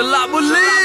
Till I.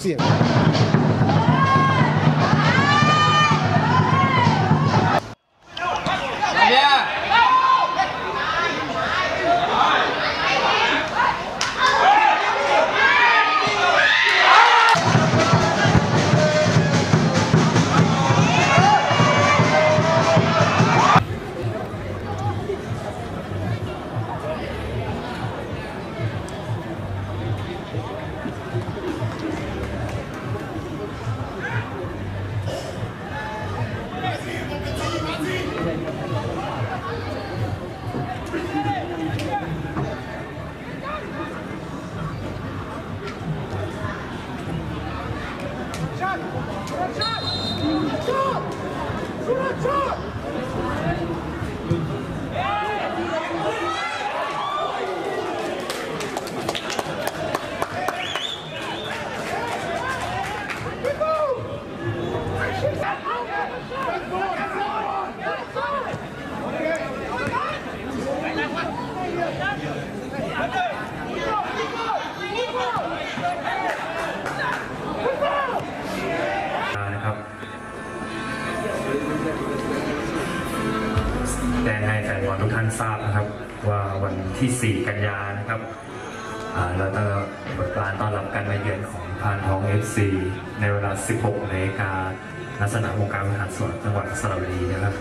See you. shot! Good shot! Good shot! ทุกท่านทราบนะครับว่าวันที่ 4 กันยานะครับอ่าเราจะเปิดการต้อนรับการมาเยือนของพานทอง FC ในเวลา 16นาฬิกาลักษณะองค์การบริหารส่วนจังหวัดสระบุรีนะครับ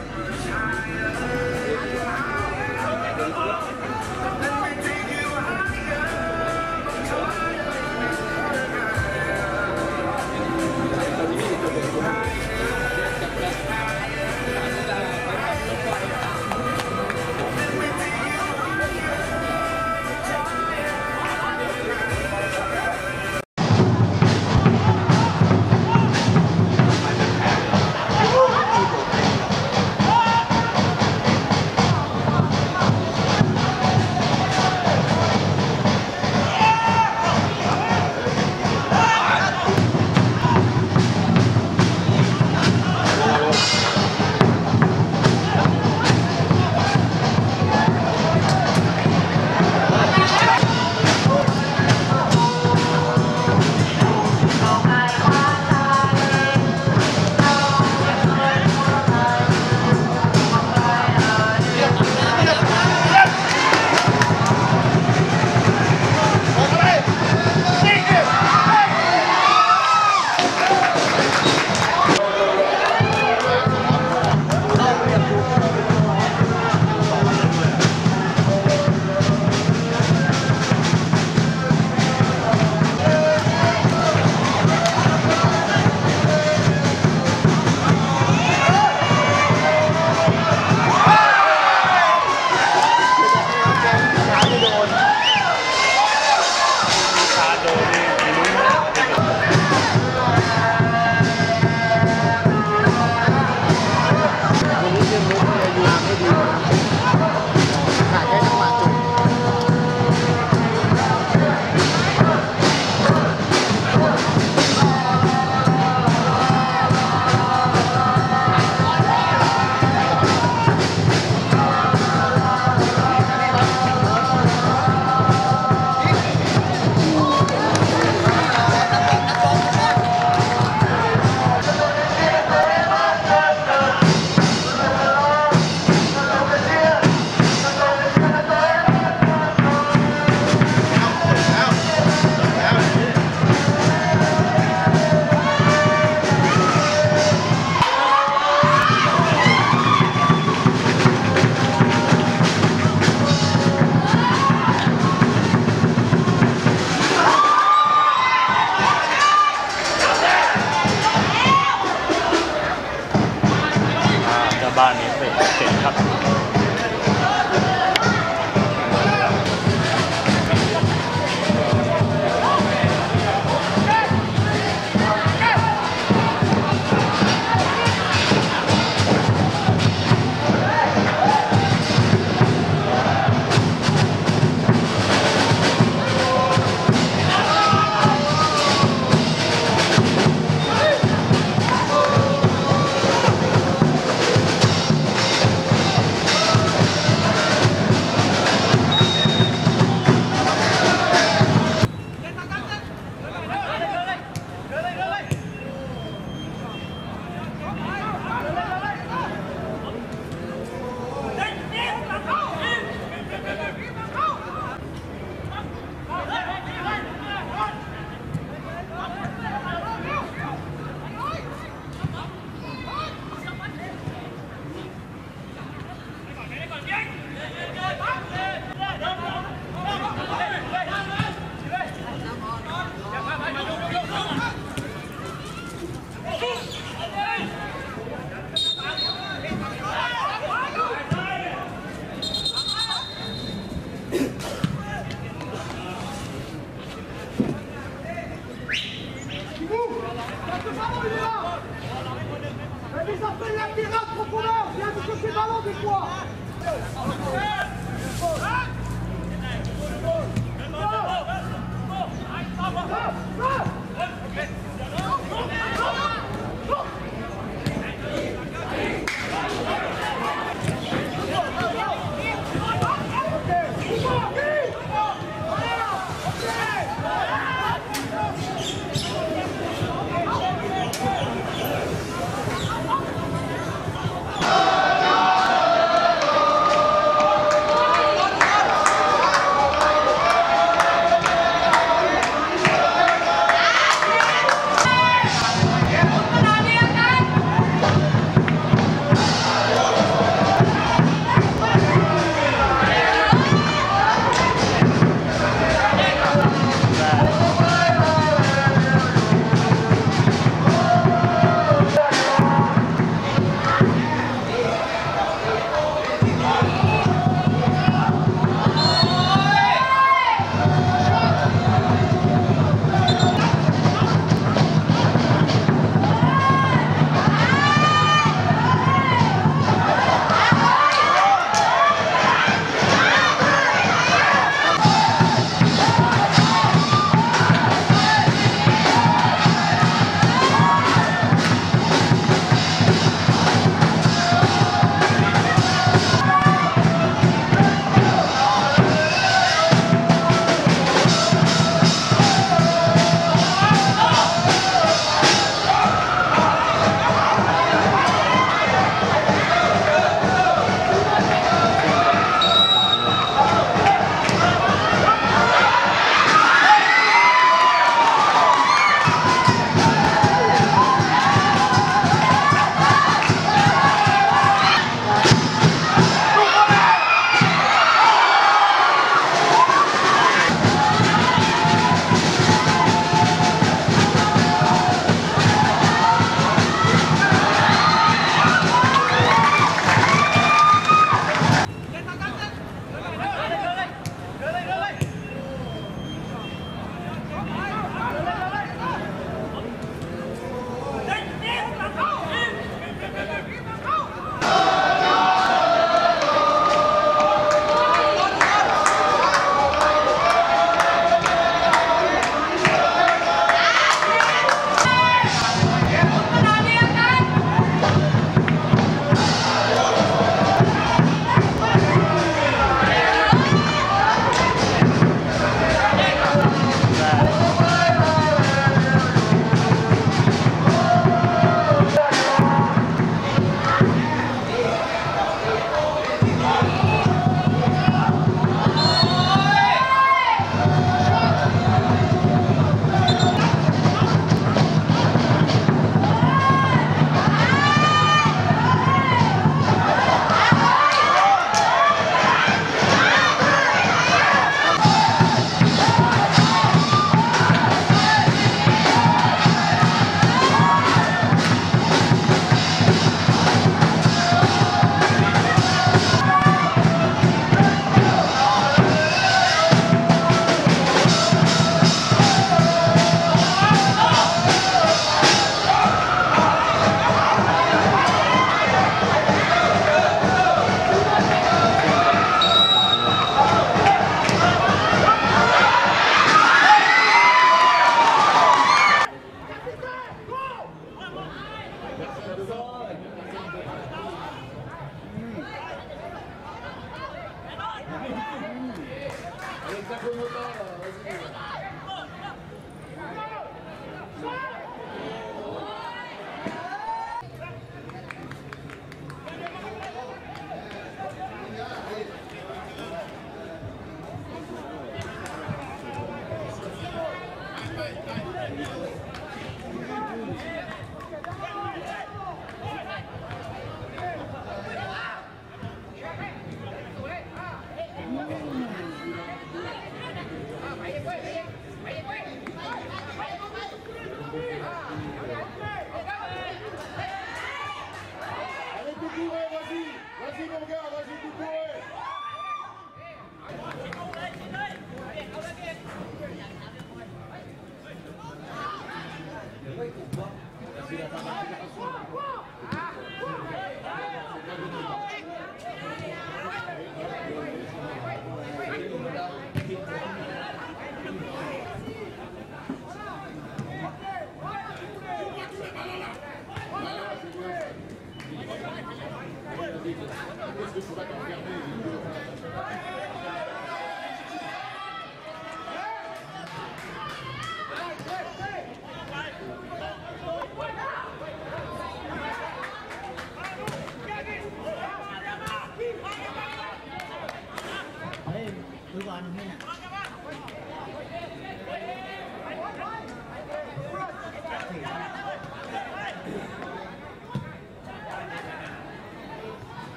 Él está conmutado, a ver si...